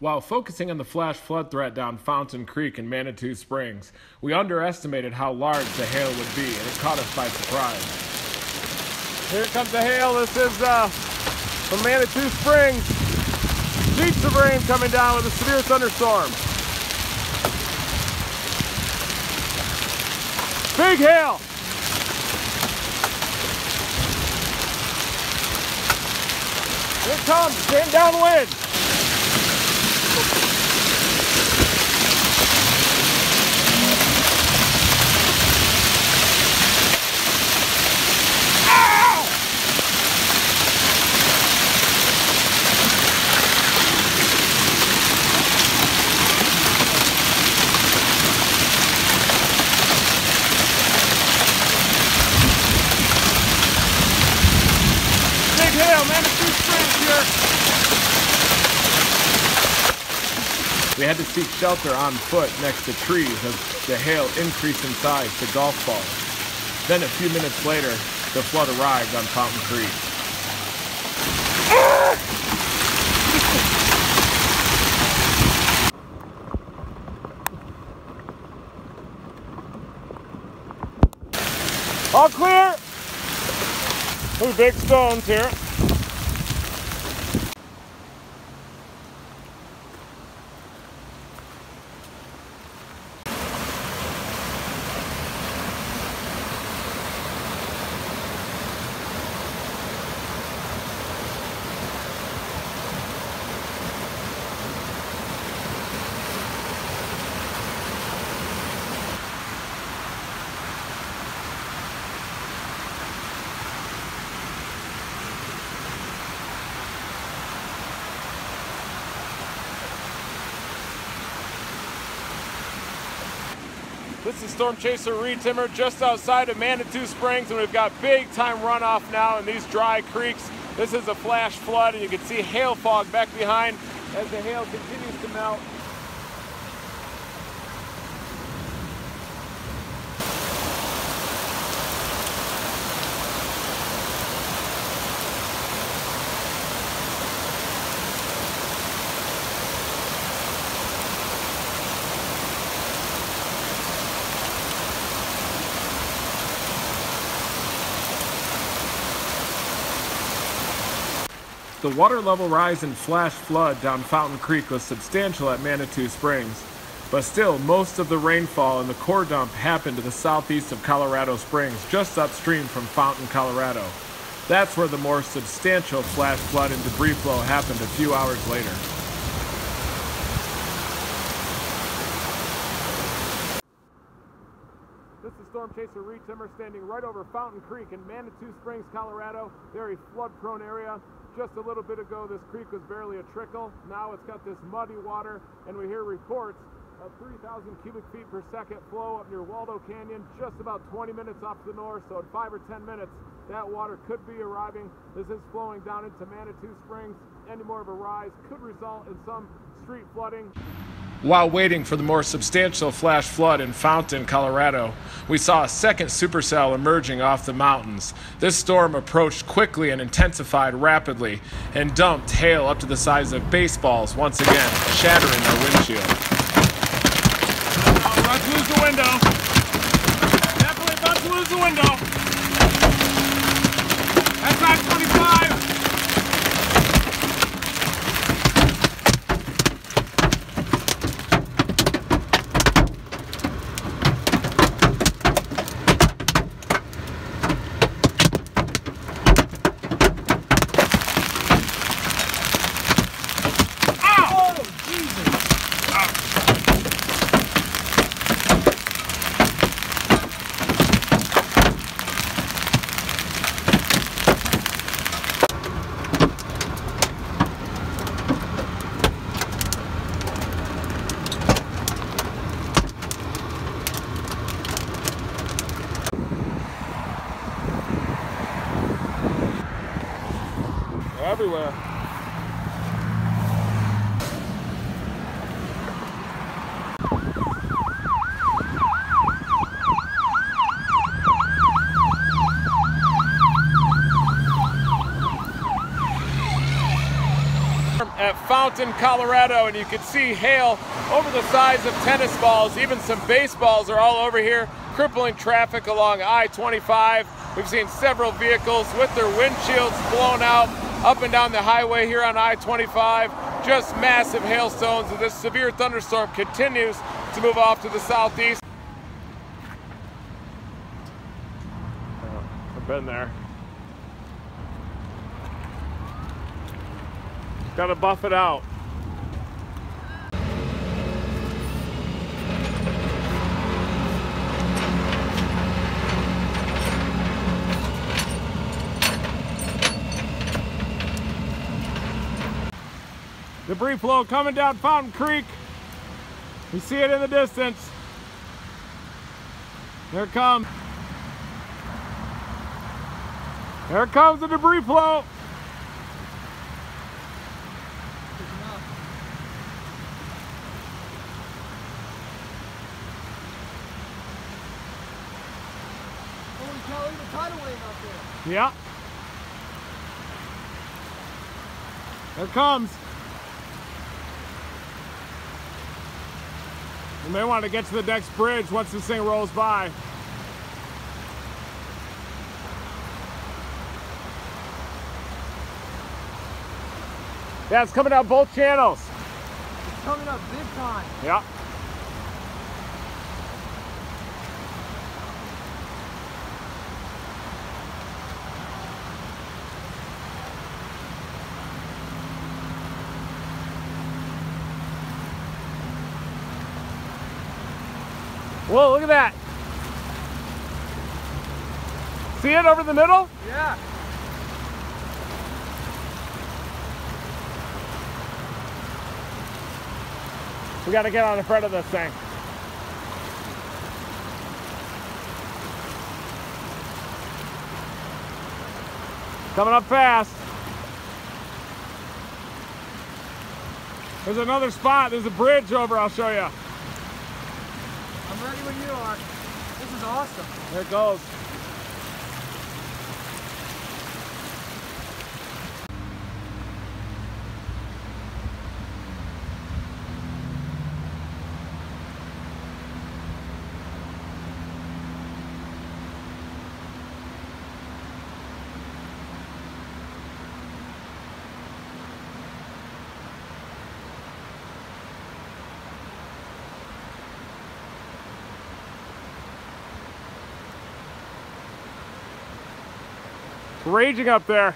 While focusing on the flash flood threat down Fountain Creek in Manitou Springs, we underestimated how large the hail would be, and it caught us by surprise. Here comes the hail. This is uh, from Manitou Springs. Sheets of rain coming down with a severe thunderstorm. Big hail. Here it comes, getting downwind. Big hail, Manitou Springs here. We had to seek shelter on foot next to trees as the hail increased in size to golf balls. Then a few minutes later, the flood arrived on Fountain Creek. All clear. Two big stones here. This is Storm Chaser Reed Timmer just outside of Manitou Springs, and we've got big time runoff now in these dry creeks. This is a flash flood, and you can see hail fog back behind as the hail continues to melt. The water level rise and flash flood down Fountain Creek was substantial at Manitou Springs, but still most of the rainfall in the core dump happened to the southeast of Colorado Springs, just upstream from Fountain, Colorado. That's where the more substantial flash flood and debris flow happened a few hours later. This is Storm Chaser Reed Timmer standing right over Fountain Creek in Manitou Springs, Colorado. Very flood prone area. Just a little bit ago, this creek was barely a trickle. Now it's got this muddy water, and we hear reports of 3,000 cubic feet per second flow up near Waldo Canyon, just about 20 minutes off to the north. So, in five or 10 minutes, that water could be arriving. This is flowing down into Manitou Springs. Any more of a rise could result in some street flooding. While waiting for the more substantial flash flood in Fountain, Colorado, we saw a second supercell emerging off the mountains. This storm approached quickly and intensified rapidly and dumped hail up to the size of baseballs once again, shattering our windshield. About to lose the window. Definitely about to lose the window. That's I-25. Everywhere. at Fountain, Colorado, and you can see hail over the size of tennis balls. Even some baseballs are all over here, crippling traffic along I-25. We've seen several vehicles with their windshields blown out up and down the highway here on I-25. Just massive hailstones, and this severe thunderstorm continues to move off to the southeast. Uh, I've been there. Got to buff it out. Debris flow coming down Fountain Creek. You see it in the distance. There it comes. There comes the debris flow. Holy cow, the tidal wave out there. Yeah. There comes. You may want to get to the next bridge once this thing rolls by. Yeah, it's coming out both channels. It's coming up big time. Yeah. Whoa, look at that. See it over the middle? Yeah. We got to get on the front of this thing. Coming up fast. There's another spot. There's a bridge over. I'll show you. Ready when you are. This is awesome. There it goes. Raging up there.